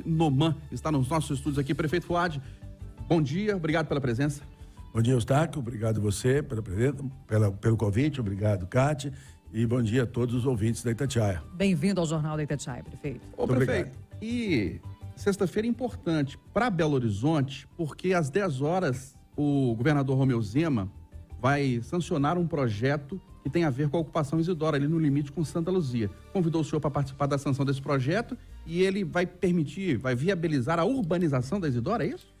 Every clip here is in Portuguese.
de Noman está nos nossos estúdios aqui. Prefeito Fuad, bom dia, obrigado pela presença. Bom dia, Eustáquio, obrigado você pela presença, pela, pelo convite, obrigado, Cátia, e bom dia a todos os ouvintes da Itatiaia. Bem-vindo ao Jornal da Itatiaia, prefeito. Ô, prefeito, e sexta-feira é importante para Belo Horizonte, porque às 10 horas o governador Romeu Zema vai sancionar um projeto que tem a ver com a ocupação Isidora, ali no limite com Santa Luzia. Convidou o senhor para participar da sanção desse projeto e ele vai permitir, vai viabilizar a urbanização da Isidora, é isso?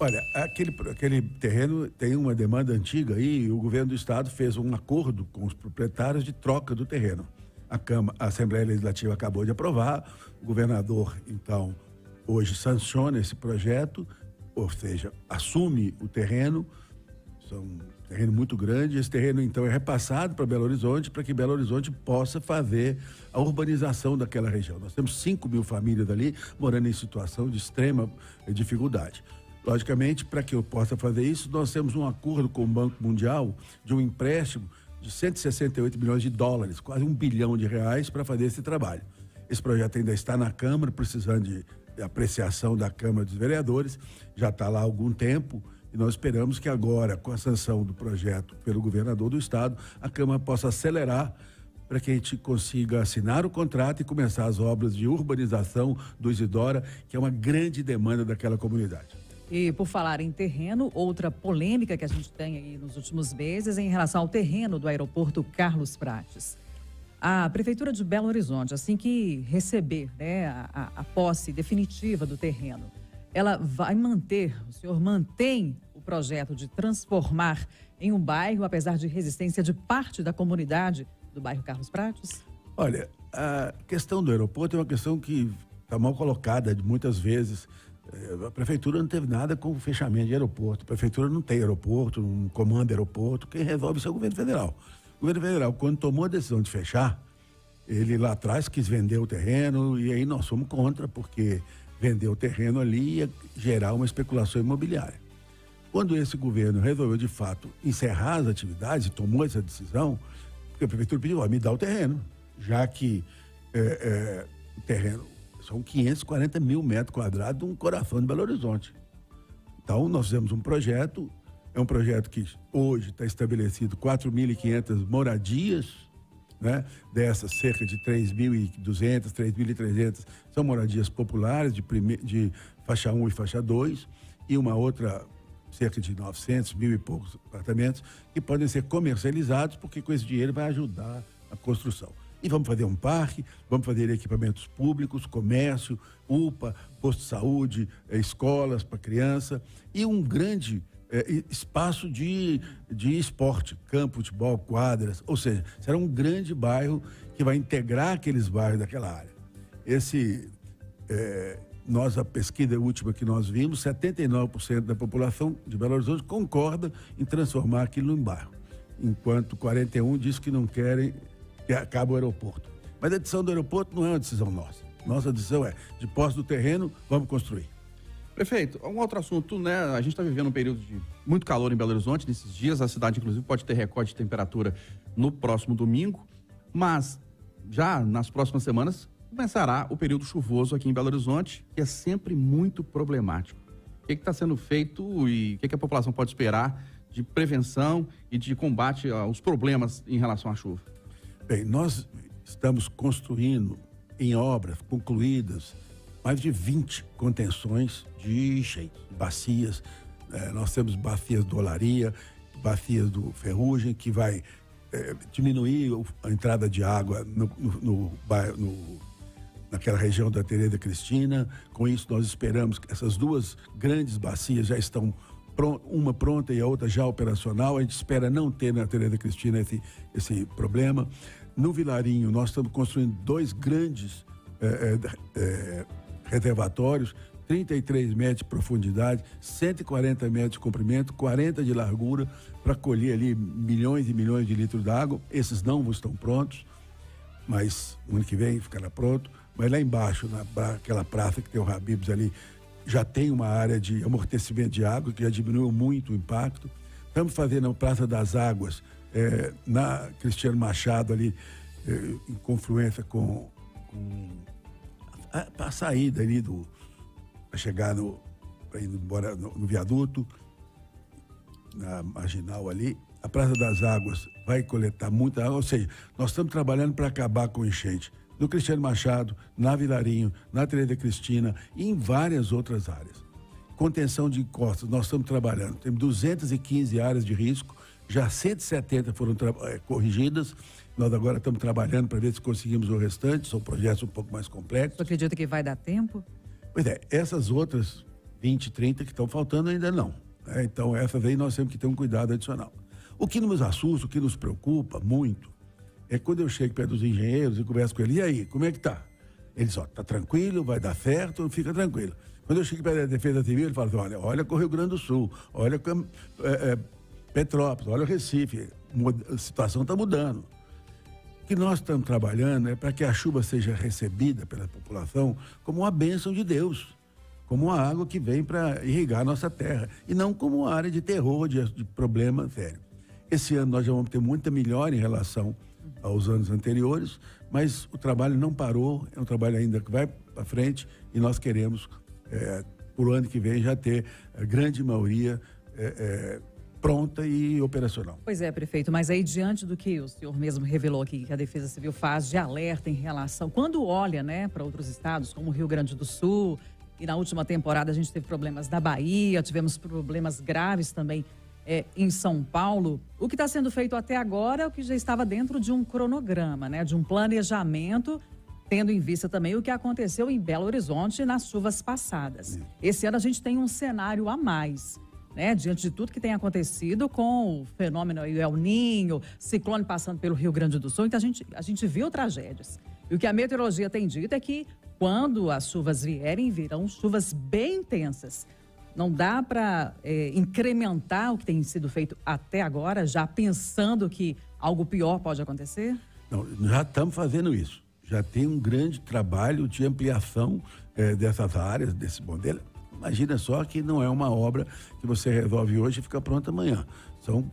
Olha, aquele, aquele terreno tem uma demanda antiga e o governo do estado fez um acordo com os proprietários de troca do terreno. A, Câmara, a Assembleia Legislativa acabou de aprovar, o governador, então, hoje sanciona esse projeto, ou seja, assume o terreno, são terreno muito grande, esse terreno então é repassado para Belo Horizonte, para que Belo Horizonte possa fazer a urbanização daquela região. Nós temos 5 mil famílias ali morando em situação de extrema dificuldade. Logicamente, para que eu possa fazer isso, nós temos um acordo com o Banco Mundial de um empréstimo de 168 milhões de dólares, quase um bilhão de reais, para fazer esse trabalho. Esse projeto ainda está na Câmara, precisando de apreciação da Câmara dos Vereadores, já está lá há algum tempo. E nós esperamos que agora, com a sanção do projeto pelo governador do estado, a Câmara possa acelerar para que a gente consiga assinar o contrato e começar as obras de urbanização do Isidora, que é uma grande demanda daquela comunidade. E por falar em terreno, outra polêmica que a gente tem aí nos últimos meses é em relação ao terreno do aeroporto Carlos Prates. A Prefeitura de Belo Horizonte, assim que receber né, a, a, posse definitiva do terreno, ela vai manter, o senhor mantém o projeto de transformar em um bairro, apesar de resistência de parte da comunidade do bairro Carlos Prates? Olha, a questão do aeroporto é uma questão que está mal colocada muitas vezes. É, a prefeitura não teve nada com o fechamento de aeroporto. A prefeitura não tem aeroporto, não comanda aeroporto. Quem resolve isso é o governo federal. O governo federal, quando tomou a decisão de fechar, ele lá atrás quis vender o terreno e aí nós fomos contra, porque vender o terreno ali ia gerar uma especulação imobiliária. Quando esse governo resolveu de fato encerrar as atividades e tomou essa decisão, porque a prefeitura pediu, ó, me dá o terreno, já que é, é, o terreno são 540 mil metros quadrados de um coração de Belo Horizonte. Então, nós fizemos um projeto é um projeto que hoje está estabelecido 4.500 moradias, né? Dessas, cerca de 3.200, 3.300 são moradias populares de, prime... de faixa 1 e faixa 2, e uma outra cerca de 900, mil e poucos apartamentos que podem ser comercializados, porque com esse dinheiro vai ajudar a construção. E vamos fazer um parque, vamos fazer equipamentos públicos, comércio, UPA, posto de saúde, eh, escolas para criança e um grande é, espaço de, de esporte, campo, futebol, quadras, ou seja, será um grande bairro que vai integrar aqueles bairros daquela área. Esse, é, nós, a pesquisa última que nós vimos, 79% da população de Belo Horizonte concorda em transformar aquilo em bairro, enquanto 41% diz que não querem que acabe o aeroporto. Mas a decisão do aeroporto não é uma decisão nossa. Nossa decisão é, de posse do terreno, vamos construir. Prefeito, um outro assunto, né? A gente está vivendo um período de muito calor em Belo Horizonte nesses dias. A cidade, inclusive, pode ter recorde de temperatura no próximo domingo. Mas já nas próximas semanas começará o período chuvoso aqui em Belo Horizonte, que é sempre muito problemático. O que está sendo feito e o que, que a população pode esperar de prevenção e de combate aos problemas em relação à chuva? Bem, nós estamos construindo em obras concluídas mais de 20 contenções de enchente, bacias. É, nós temos bacias do Olaria, bacias do Ferrugem, que vai é, diminuir a entrada de água no, no, no, no, naquela região da Tereza Cristina. Com isso, nós esperamos que essas duas grandes bacias já estão uma pronta e a outra já operacional. A gente espera não ter na Tereza Cristina esse, esse problema. No Vilarinho, nós estamos construindo dois grandes é, é, reservatórios, 33 metros de profundidade, 140 metros de comprimento, 40 de largura, para colher ali milhões e milhões de litros d'água. Esses não estão prontos, mas no ano que vem ficará pronto. Mas lá embaixo, naquela praça que tem o Habibs ali, já tem uma área de amortecimento de água, que já diminuiu muito o impacto. Estamos fazendo a Praça das Águas, é, na Cristiano Machado ali, é, em confluência com, com a, a saída ali do, para chegar no, pra ir embora no, no viaduto, na marginal ali. A Praça das Águas vai coletar muita água, ou seja, nós estamos trabalhando para acabar com enchente. No Cristiano Machado, na Vilarinho, na Tereza Cristina e em várias outras áreas. Contenção de encostas, nós estamos trabalhando. Temos 215 áreas de risco, já 170 foram é, corrigidas. Nós agora estamos trabalhando para ver se conseguimos o restante, são projetos um pouco mais complexos. Você acredita que vai dar tempo? Pois é, essas outras 20, 30 que estão faltando ainda não. Né? Então, essas aí nós temos que ter um cuidado adicional. O que nos assusta, o que nos preocupa muito, é quando eu chego perto dos engenheiros e converso com eles, e aí, como é que tá? Eles, ó, tá tranquilo, vai dar certo, fica tranquilo. Quando eu chego perto da Defesa Civil, ele fala assim, olha, olha com o Rio Grande do Sul, olha com é, é, Petrópolis, olha o Recife, a situação está mudando. O que nós estamos trabalhando é para que a chuva seja recebida pela população como uma bênção de Deus como uma água que vem para irrigar a nossa terra, e não como uma área de terror, de, de problema sério. Esse ano nós já vamos ter muita melhora em relação aos anos anteriores, mas o trabalho não parou, é um trabalho ainda que vai para frente e nós queremos, é, por ano que vem, já ter a grande maioria é, é, pronta e operacional. Pois é, prefeito, mas aí diante do que o senhor mesmo revelou aqui, que a Defesa Civil faz de alerta em relação, quando olha né, para outros estados, como o Rio Grande do Sul, e na última temporada a gente teve problemas na Bahia, tivemos problemas graves também é, em São Paulo. O que está sendo feito até agora é o que já estava dentro de um cronograma, né, de um planejamento, tendo em vista também o que aconteceu em Belo Horizonte nas chuvas passadas. Esse ano a gente tem um cenário a mais. Né, diante de tudo que tem acontecido com o fenômeno El Ninho, ciclone passando pelo Rio Grande do Sul, então a gente, a gente viu tragédias. E o que a meteorologia tem dito é que quando as chuvas vierem, virão chuvas bem intensas. Não dá para é, incrementar o que tem sido feito até agora, já pensando que algo pior pode acontecer? Não, já estamos fazendo isso. Já tem um grande trabalho de ampliação é, dessas áreas, desse modelo. Imagina só que não é uma obra que você resolve hoje e fica pronta amanhã. São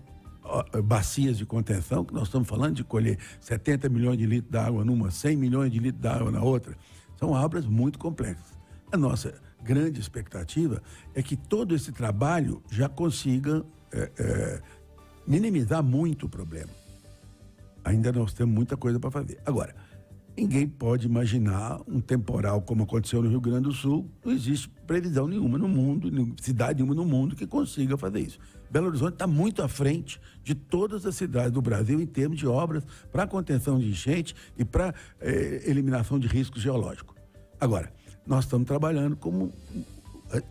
bacias de contenção, que nós estamos falando de colher 70 milhões de litros de água numa, 100 milhões de litros de água na outra. São obras muito complexas. A nossa grande expectativa é que todo esse trabalho já consiga é, é, minimizar muito o problema. Ainda nós temos muita coisa para fazer. Agora, ninguém pode imaginar um temporal como aconteceu no Rio Grande do Sul. Não existe previsão nenhuma no mundo, cidade nenhuma no mundo que consiga fazer isso. Belo Horizonte está muito à frente de todas as cidades do Brasil em termos de obras para contenção de enchente e para eh, eliminação de risco geológico. Agora, nós estamos trabalhando como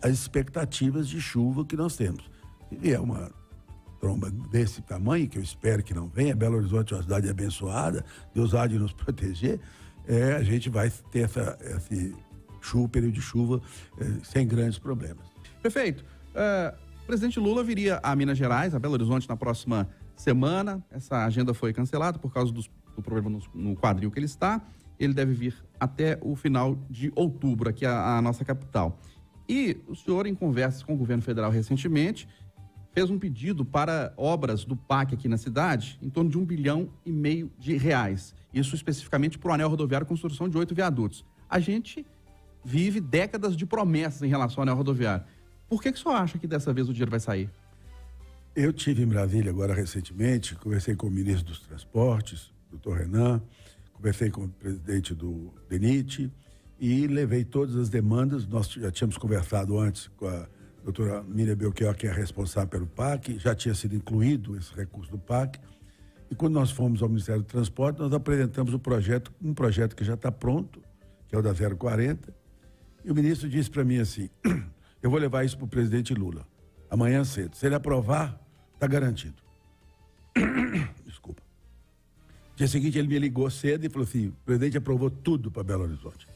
as expectativas de chuva que nós temos. E é uma tromba desse tamanho, que eu espero que não venha, Belo Horizonte é uma cidade abençoada, Deus há de nos proteger, é, a gente vai ter essa, esse chuva, período de chuva, é, sem grandes problemas. Prefeito, uh, o presidente Lula viria a Minas Gerais, a Belo Horizonte, na próxima semana. Essa agenda foi cancelada por causa dos, do problema no, no, quadril que ele está. Ele deve vir até o final de outubro, aqui à, nossa capital. E o senhor, em conversas com o governo federal recentemente, fez um pedido para obras do PAC aqui na cidade, em torno de um bilhão e meio de reais. Isso especificamente para o anel rodoviário, construção de oito viadutos. A gente vive décadas de promessas em relação ao anel rodoviário. Por que, que o senhor acha que dessa vez o dinheiro vai sair? Eu tive em Brasília agora recentemente, conversei com o ministro dos Transportes, doutor Renan, conversei com o presidente do DENIT e levei todas as demandas. Nós já tínhamos conversado antes com a doutora Miriam Belchior, que é responsável pelo PAC, já tinha sido incluído esse recurso do PAC. E quando nós fomos ao Ministério do Transporte, nós apresentamos o projeto, um projeto que já está pronto, que é o da 040. E o ministro disse para mim assim: Eu vou levar isso para o presidente Lula, amanhã cedo. Se ele aprovar, está garantido. Desculpa. Dia seguinte, ele me ligou cedo e falou assim: o presidente aprovou tudo para Belo Horizonte.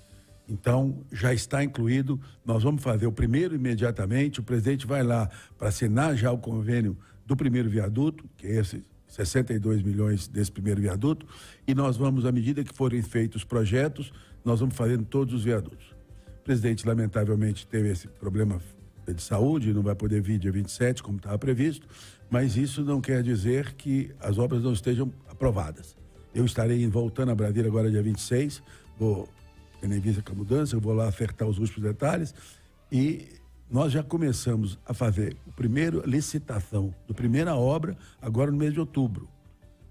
Então, já está incluído. Nós vamos fazer o primeiro imediatamente. O presidente vai lá para assinar já o convênio do primeiro viaduto, que é esse 62 milhões desse primeiro viaduto. E nós vamos, à medida que forem feitos os projetos, nós vamos fazendo todos os viadutos. O presidente, lamentavelmente, teve esse problema de saúde, não vai poder vir dia 27, como estava previsto, mas isso não quer dizer que as obras não estejam aprovadas. Eu estarei voltando a Brasília agora dia 26, vou tendo em vista com a mudança, eu vou lá acertar os últimos detalhes E nós já começamos a fazer a primeira licitação do primeira obra agora no mês de outubro.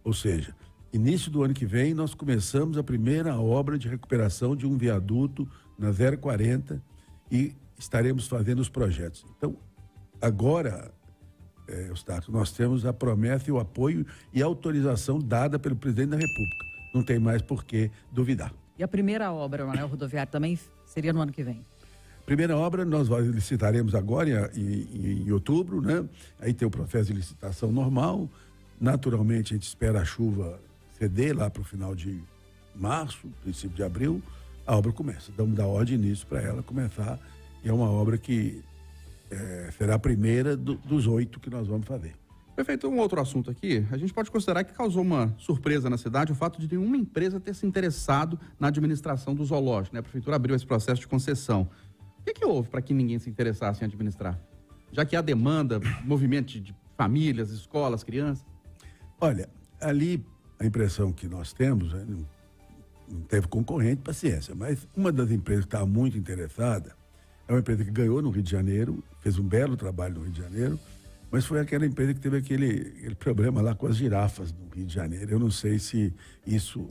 Ou seja, início do ano que vem nós começamos a primeira obra de recuperação de um viaduto na 040 e estaremos fazendo os projetos. Então, agora, é, Eustáquio, nós temos a promessa e o apoio e a autorização dada pelo presidente da República. Não tem mais por que duvidar. E a primeira obra, o anel rodoviário, também seria no ano que vem? Primeira obra nós licitaremos agora em, em, outubro, né? Aí tem o processo de licitação normal. Naturalmente a gente espera a chuva ceder lá para o final de março, princípio de abril, a obra começa. Damos dar ordem início para ela começar. E é uma obra que é, será a primeira do, dos oito que nós vamos fazer. Prefeito, um outro assunto aqui. A gente pode considerar que causou uma surpresa na cidade o fato de nenhuma empresa ter se interessado na administração do zoológico. Né? A prefeitura abriu esse processo de concessão. O que, que houve para que ninguém se interessasse em administrar? Já que há demanda, movimento de famílias, escolas, crianças. Olha, ali a impressão que nós temos, né, não, teve concorrente, paciência, mas uma das empresas que estava muito interessada é uma empresa que ganhou no Rio de Janeiro, fez um belo trabalho no Rio de Janeiro, mas foi aquela empresa que teve aquele, aquele problema lá com as girafas no Rio de Janeiro. Eu não sei se isso,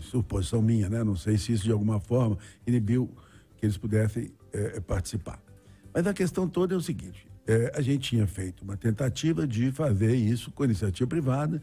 suposição minha, né? Não sei se isso de alguma forma inibiu que eles pudessem é, participar. Mas a questão toda é o seguinte: é, a gente tinha feito uma tentativa de fazer isso com iniciativa privada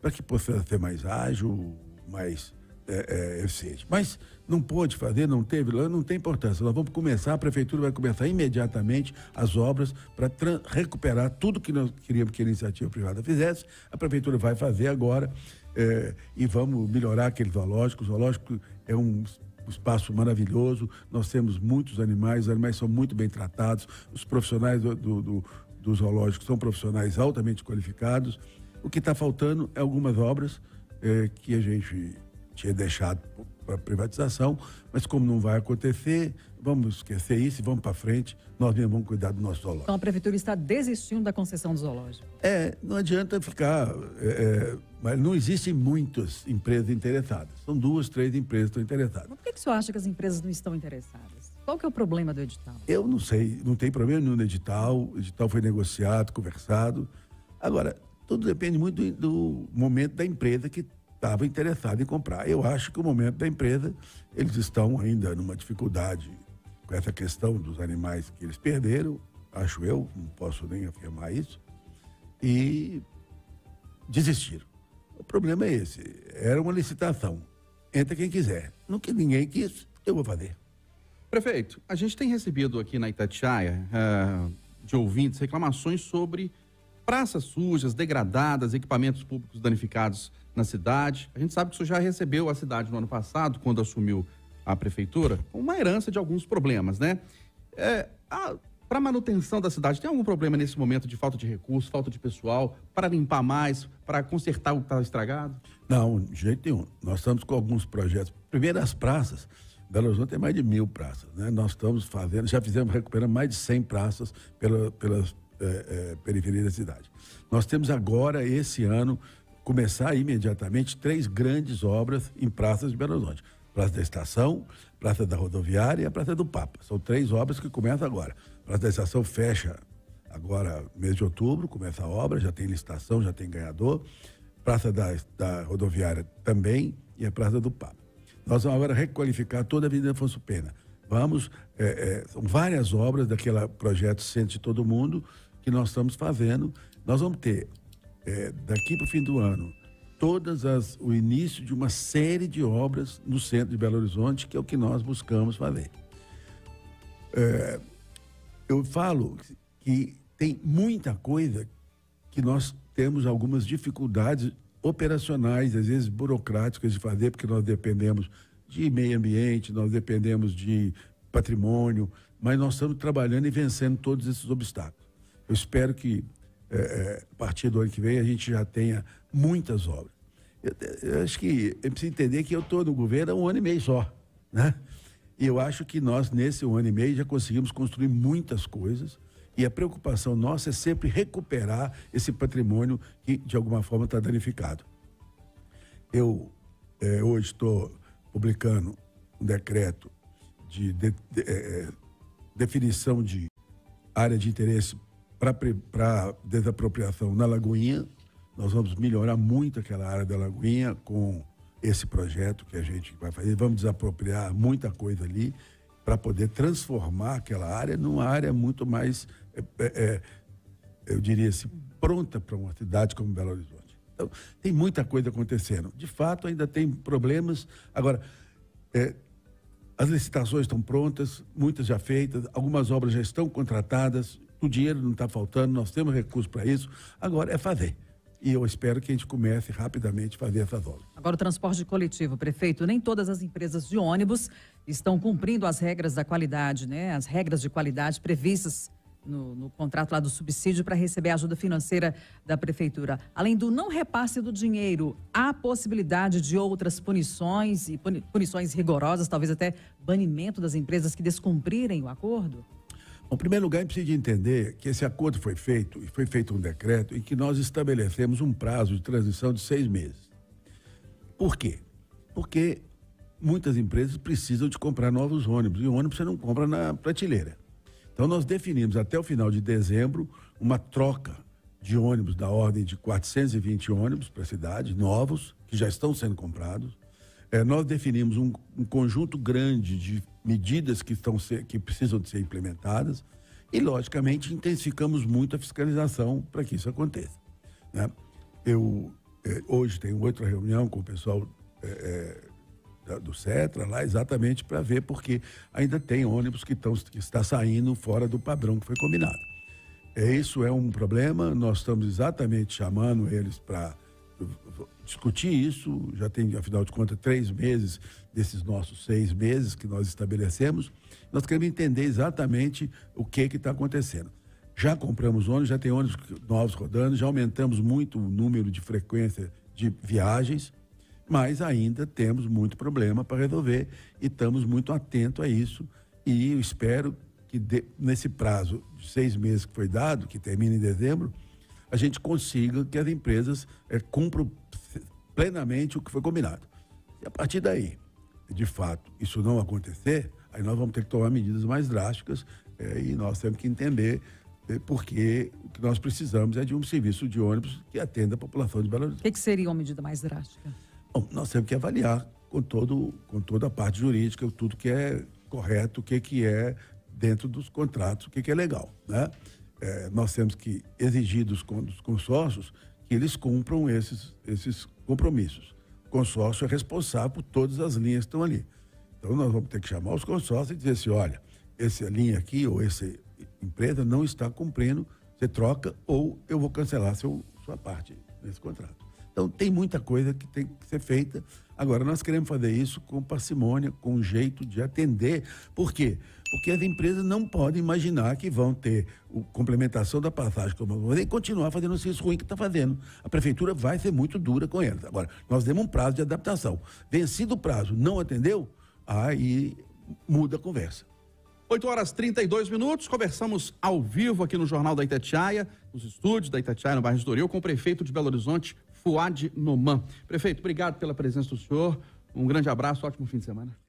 para que possa ser mais ágil, mais é, é, eficiente. Mas não pôde fazer, não teve, não tem importância. Nós vamos começar, a prefeitura vai começar imediatamente as obras para recuperar tudo que nós queríamos que a iniciativa privada fizesse. A prefeitura vai fazer agora é, e vamos melhorar aquele zoológico. O zoológico é um espaço maravilhoso, nós temos muitos animais, os animais são muito bem tratados, os profissionais do, do, do, zoológico são profissionais altamente qualificados. O que está faltando é algumas obras é, que a gente tinha deixado para privatização, mas como não vai acontecer, vamos esquecer isso e vamos para frente, nós mesmos vamos cuidar do nosso zoológico. Então a prefeitura está desistindo da concessão do zoológico? É, não adianta ficar, é, é, mas não existem muitas empresas interessadas, são duas, três empresas que estão interessadas. Mas por que, que o senhor acha que as empresas não estão interessadas? Qual que é o problema do edital? Eu não sei, não tem problema nenhum no edital, o edital foi negociado, conversado. Agora, tudo depende muito do, do momento da empresa que estava interessado em comprar. Eu acho que o momento da empresa, eles estão ainda numa dificuldade com essa questão dos animais que eles perderam, acho eu, não posso nem afirmar isso, e desistiram. O problema é esse, era uma licitação, entra quem quiser. No que ninguém quis, eu vou fazer. Prefeito, a gente tem recebido aqui na Itatiaia uh, de ouvintes reclamações sobre praças sujas, degradadas, equipamentos públicos danificados na cidade. A gente sabe que o senhor já recebeu a cidade no ano passado, quando assumiu a prefeitura, uma herança de alguns problemas, né? É, para manutenção da cidade, tem algum problema nesse momento de falta de recursos, falta de pessoal, para limpar mais, para consertar o que está estragado? Não, de jeito nenhum. Nós estamos com alguns projetos. Primeiro, as praças. Belo Horizonte tem mais de mil praças, né? Nós estamos fazendo, já fizemos, recuperando mais de 100 praças pela, pelas é, é, periferia da cidade. Nós temos agora, esse ano, começar imediatamente três grandes obras em praças de Belo Horizonte. Praça da Estação, Praça da Rodoviária e a Praça do Papa. São três obras que começam agora. Praça da Estação fecha agora, mês de outubro, começa a obra, já tem licitação, já tem ganhador. Praça da, da Rodoviária também e a Praça do Papa. Nós vamos agora requalificar toda a Avenida Afonso Pena. Vamos, é, é, são várias obras daquele projeto Centro de Todo Mundo, que nós estamos fazendo. Nós vamos ter, é, daqui para o fim do ano, todas as o início de uma série de obras no centro de Belo Horizonte, que é o que nós buscamos fazer. É, eu falo que tem muita coisa que nós temos algumas dificuldades operacionais, às vezes burocráticas de fazer, porque nós dependemos de meio ambiente, nós dependemos de patrimônio, mas nós estamos trabalhando e vencendo todos esses obstáculos. Eu espero que é, é, a partir do ano que vem a gente já tenha muitas obras. Eu, eu acho que é preciso entender que eu estou no governo há um ano e meio só, né? E eu acho que nós, nesse um ano e meio, já conseguimos construir muitas coisas. E a preocupação nossa é sempre recuperar esse patrimônio que, de alguma forma, está danificado. Eu, é, hoje, estou publicando um decreto de, de, de é, definição de área de interesse para desapropriação na Lagoinha. Nós vamos melhorar muito aquela área da Lagoinha com esse projeto que a gente vai fazer. Vamos desapropriar muita coisa ali para poder transformar aquela área numa área muito mais, é, é, é eu diria assim, pronta para uma cidade como Belo Horizonte. Então, tem muita coisa acontecendo. De fato, ainda tem problemas. Agora, é, as licitações estão prontas, muitas já feitas, algumas obras já estão contratadas, o dinheiro não está faltando, nós temos recursos para isso. Agora é fazer. E eu espero que a gente comece rapidamente a fazer essas obras. Agora, o transporte coletivo, prefeito, nem todas as empresas de ônibus estão cumprindo as regras da qualidade, né? As regras de qualidade previstas no, no, contrato lá do subsídio para receber a ajuda financeira da prefeitura. Além do não repasse do dinheiro, há possibilidade de outras punições e punições rigorosas, talvez até banimento das empresas que descumprirem o acordo? Em primeiro lugar, precisa entender que esse acordo foi feito, e foi feito um decreto, em que nós estabelecemos um prazo de transição de seis meses. Por quê? Porque muitas empresas precisam de comprar novos ônibus, e o ônibus você não compra na prateleira. Então, nós definimos até o final de dezembro uma troca de ônibus da ordem de 420 ônibus para a cidade, novos, que já estão sendo comprados. É, nós definimos um, um, conjunto grande de medidas que, estão ser, que precisam de ser implementadas e, logicamente, intensificamos muito a fiscalização para que isso aconteça. Né? Eu é, hoje tenho outra reunião com o pessoal é, é do CETRA lá exatamente para ver porque ainda tem ônibus que, estão que está saindo fora do padrão que foi combinado. É, isso é um problema, nós estamos exatamente chamando eles para discutir isso, já tem, afinal de contas, três meses desses nossos seis meses que nós estabelecemos. Nós queremos entender exatamente o que está acontecendo. Já compramos ônibus, já tem ônibus novos rodando, já aumentamos muito o número de frequência de viagens mas ainda temos muito problema para resolver e estamos muito atentos a isso. E eu espero que de, nesse prazo de seis meses que foi dado, que termina em dezembro, a gente consiga que as empresas é, cumpram plenamente o que foi combinado. E a partir daí, de fato, isso não acontecer, aí nós vamos ter que tomar medidas mais drásticas é, e nós temos que entender é, porque o que nós precisamos é de um serviço de ônibus que atenda a população de Belo Horizonte. O que, que seria uma medida mais drástica? Bom, nós temos que avaliar com, todo, com toda a parte jurídica, tudo que é correto, o que, que é dentro dos contratos, o que, que é legal. Né? É, nós temos que exigir dos, consórcios que eles cumpram esses, esses compromissos. O consórcio é responsável por todas as linhas que estão ali. Então, nós vamos ter que chamar os consórcios e dizer assim: olha, essa linha aqui ou essa empresa não está cumprindo, você troca ou eu vou cancelar seu, sua parte nesse contrato. Então, tem muita coisa que tem que ser feita. Agora, nós queremos fazer isso com parcimônia, com um jeito de atender. Por quê? Porque as empresas não podem imaginar que vão ter a complementação da passagem como e continuar fazendo o serviço ruim que está fazendo. A prefeitura vai ser muito dura com eles. Agora, nós demos um prazo de adaptação. Vencido o prazo, não atendeu, aí muda a conversa. 8 horas 32 minutos, conversamos ao vivo aqui no Jornal da Itatiaia, nos estúdios da Itatiaia, no bairro de Doril, com o prefeito de Belo Horizonte, Fuad Noman. Prefeito, obrigado pela presença do senhor. Um grande abraço, ótimo fim de semana.